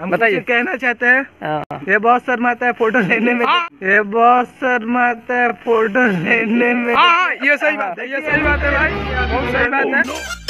हम बताइए। कहना चाहते हैं? हाँ। ये बहुत शर्माता है फ़ोटो लेने में। हाँ। ये बहुत शर्माता है फ़ोटो लेने में। हाँ, ये सही बात है ये सही बात है भाई। बहुत सही बात है। oh,